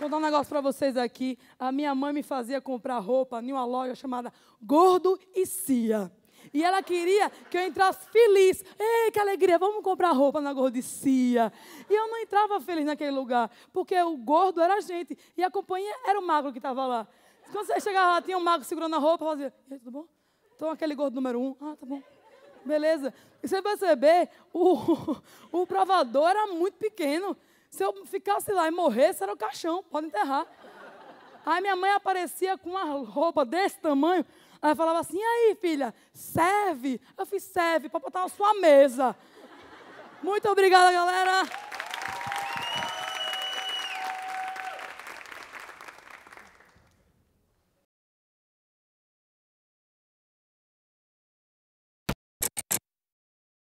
contar um negócio para vocês aqui. A minha mãe me fazia comprar roupa em uma loja chamada Gordo e Cia. E ela queria que eu entrasse feliz. Ei, que alegria, vamos comprar roupa na gordicia. E eu não entrava feliz naquele lugar, porque o gordo era a gente e a companhia era o magro que estava lá. Quando você chegava lá, tinha um magro segurando a roupa, fazia, tudo bom? Então aquele gordo número um, ah, tá bom. Beleza. E você perceber, o, o provador era muito pequeno. Se eu ficasse lá e morresse, era o caixão, pode enterrar. Aí minha mãe aparecia com uma roupa desse tamanho, Aí falava assim, e aí, filha, serve? Eu fiz, serve, para botar na sua mesa. Muito obrigada, galera.